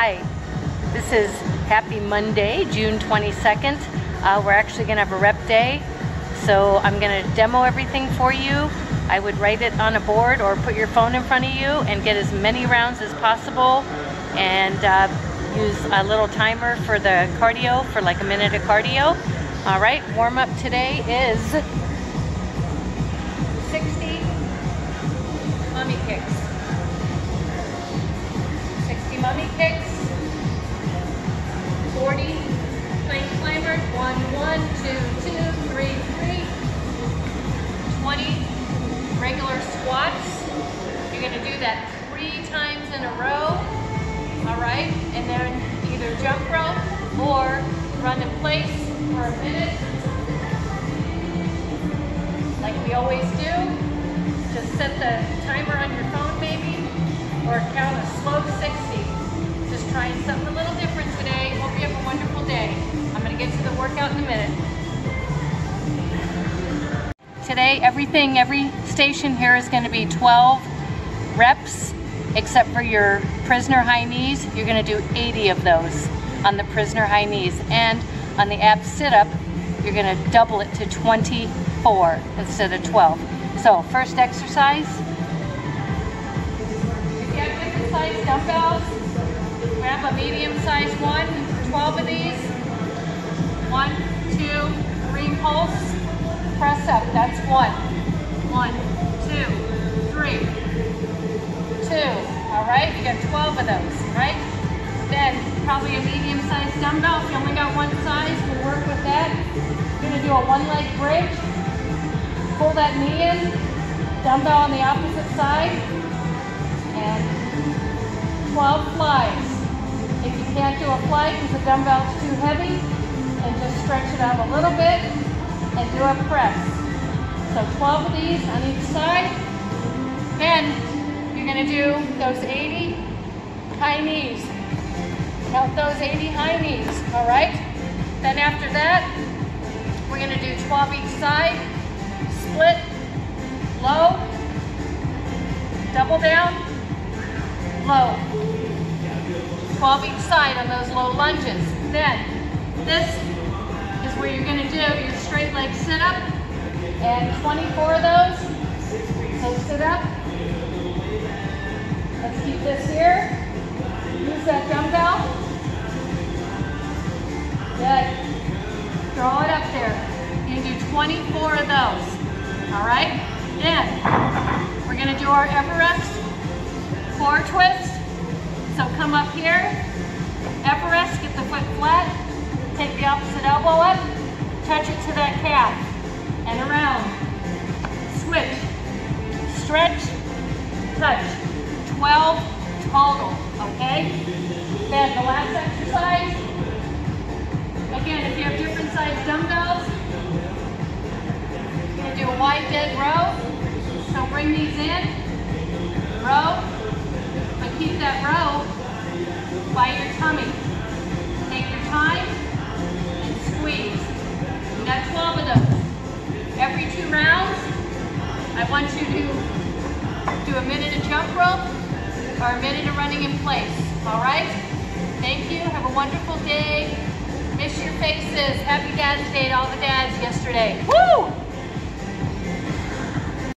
Hi, this is Happy Monday, June 22nd. Uh, we're actually gonna have a rep day, so I'm gonna demo everything for you. I would write it on a board or put your phone in front of you and get as many rounds as possible and uh, use a little timer for the cardio, for like a minute of cardio. All right, warm up today is 60 mummy kicks. 60 kicks. 40 plank climbers. One, one, two, two, three, three. 20 regular squats. You're gonna do that three times in a row. All right, and then either jump rope or run in place for a minute, like we always do. Just set the timer on your phone maybe, or count a slow 60. Trying something a little different today. Hope you have a wonderful day. I'm gonna get to the workout in a minute. Today, everything, every station here is gonna be 12 reps, except for your prisoner high knees. You're gonna do 80 of those on the prisoner high knees. And on the ab sit-up, you're gonna double it to 24 instead of 12. So first exercise, if you have different size dumbbells, a medium size one, 12 of these. One, two, three pulse, press up, that's one. One, two, three, two. All right, you got 12 of those, right? Then probably a medium sized dumbbell. If you only got one size, we'll work with that. You're gonna do a one leg bridge. Pull that knee in, dumbbell on the opposite side, and 12 flies. If you fly because the dumbbell's too heavy, and just stretch it out a little bit and do a press. So 12 of these on each side. Then you're gonna do those 80 high knees. Count those 80 high knees, all right? Then after that, we're gonna do 12 each side, split, low, double down, low. 12 each side on those low lunges. Then, this is where you're gonna do your straight leg sit up, and 24 of those. So sit up. Let's keep this here. Use that dumbbell. Good. Throw it up there. You're gonna do 24 of those. All right? Then, we're gonna do our Everest core twist. So come up here, Everest, get the foot flat, take the opposite elbow up, touch it to that calf, and around. Switch, stretch, touch. 12 total, okay? Then the last exercise, Again, if you have different size dumbbells, you're gonna do a wide dead row. So bring these in, row, but keep that row by your tummy. Take your time and squeeze. We got 12 of those. Every two rounds, I want you to do a minute of jump rope or a minute of running in place, all right? Thank you, have a wonderful day. Miss your faces. Happy Dad's Day to all the dads yesterday. Woo!